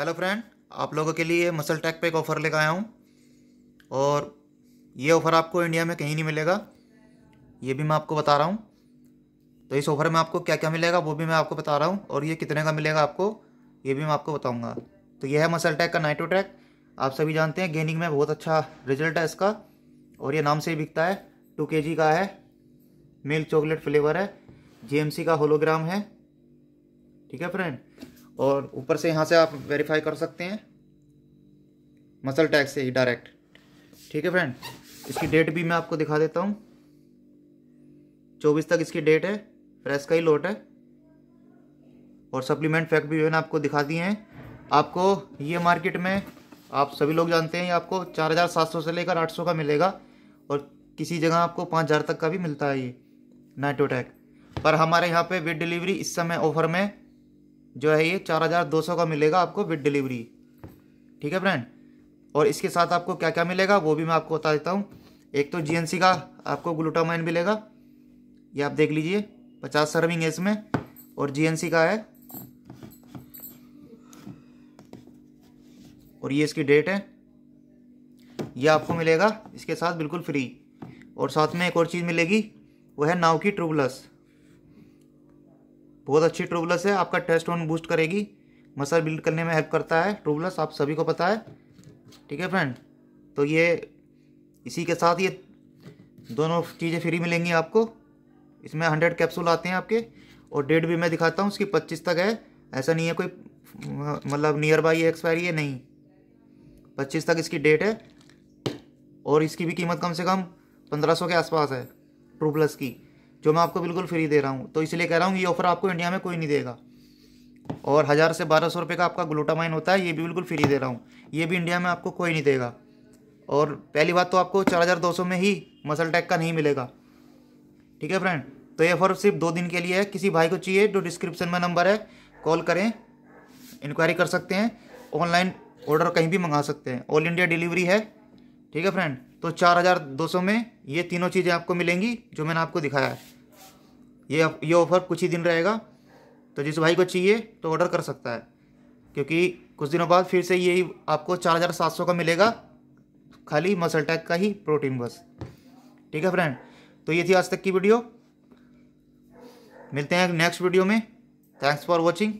Hello friend आप लोगों के लिए मसल टैक पे एक ऑफ़र लेकर आया हूँ। और ये ऑफ़र आपको इंडिया में कहीं नहीं मिलेगा। ये भी मैं आपको बता रहा हूँ। तो इस ऑफ़र में आपको क्या क्या मिलेगा, वो भी मैं आपको बता रहा हूँ। और ये कितने का मिलेगा आपको, ये भी मैं आपको बताऊँगा। तो ये है मसल टैक का नाइटो ट्रैक आप सभी जानते हैं गेनिंग में बहुत अच्छा रिज़ल्ट है इसका। और ये नाम से ही बिकता है। टू के जी का है। मिल्क चॉकलेट फ्लेवर है। जी का होलोग्राम है। ठीक है फ्रेंड और ऊपर से यहाँ से आप वेरीफाई कर सकते हैं। मसल टैग से ही डायरेक्ट ठीक है फ्रेंड इसकी डेट भी मैं आपको दिखा देता हूँ। चौबीस तक इसकी डेट है। फ्रेश का ही लोट है। और सप्लीमेंट फैक्ट भी मैंने आपको दिखा दिए हैं। आपको ये मार्केट में आप सभी लोग जानते हैं, ये आपको चार हज़ार सात सौ से लेकर आठ सौ का मिलेगा। और किसी जगह आपको पाँच हज़ार तक का भी मिलता है ये नाइटोटैक पर हमारे यहाँ पे विद डिलीवरी इस समय ऑफ़र में जो है ये चार हज़ार दो सौ का मिलेगा आपको विद डिलीवरी। ठीक है फ्रेंड? और इसके साथ आपको क्या क्या मिलेगा वो भी मैं आपको बता देता हूँ। एक तो जीएनसी का आपको ग्लूटामाइन मिलेगा। ये आप देख लीजिए, पचास सर्विंग है इसमें। और जीएनसी का है। और ये इसकी डेट है। ये आपको मिलेगा इसके साथ बिल्कुल फ्री और साथ में एक और चीज़ मिलेगी, वो है नाव की ट्रूबलस बहुत अच्छी ट्रूबलस है, आपका टेस्ट ऑन बूस्ट करेगी। मसल बिल्ड करने में हेल्प करता है ट्रूबलस आप सभी को पता है। ठीक है फ्रेंड तो ये, इसी के साथ ये दोनों चीज़ें फ्री मिलेंगी आपको। इसमें हंड्रेड कैप्सूल आते हैं आपके, और डेट भी मैं दिखाता हूँ उसकी पच्चीस तक है। ऐसा नहीं है कोई मतलब नियर बाई एक्सपायरी है, नहीं। पच्चीस तक इसकी डेट है, और इसकी भी कीमत कम से कम पंद्रह सौ के आसपास है ट्रू प्लस की। जो मैं आपको बिल्कुल फ्री दे रहा हूँ। तो इसलिए कह रहा हूँ, ये ऑफ़र आपको इंडिया में कोई नहीं देगा। और हज़ार से बारह सौ रुपये का आपका ग्लूटामाइन होता है, ये भी बिल्कुल फ्री दे रहा हूँ। ये भी इंडिया में आपको कोई नहीं देगा। और पहली बात तो आपको चार हज़ार दो सौ में ही मसल टैक का नहीं मिलेगा। ठीक है फ्रेंड तो ये ऑफ़र सिर्फ़ दो दिन के लिए है। किसी भाई को चाहिए, जो डिस्क्रिप्शन में नंबर है कॉल करें इंक्वायरी कर सकते हैं। ऑनलाइन ऑर्डर कहीं भी मंगा सकते हैं। ऑल इंडिया डिलीवरी है। ठीक है फ्रेंड तो चार हज़ार दो सौ में ये तीनों चीज़ें आपको मिलेंगी, जो मैंने आपको दिखाया है। ये ये ऑफ़र कुछ ही दिन रहेगा तो जिस भाई को चाहिए तो ऑर्डर कर सकता है। क्योंकि कुछ दिनों बाद फिर से यही आपको चार हज़ार सात सौ का मिलेगा, खाली मसल टैक का ही प्रोटीन बस। ठीक है फ्रेंड तो ये थी आज तक की वीडियो। मिलते हैं नेक्स्ट वीडियो में। Thanks for watching.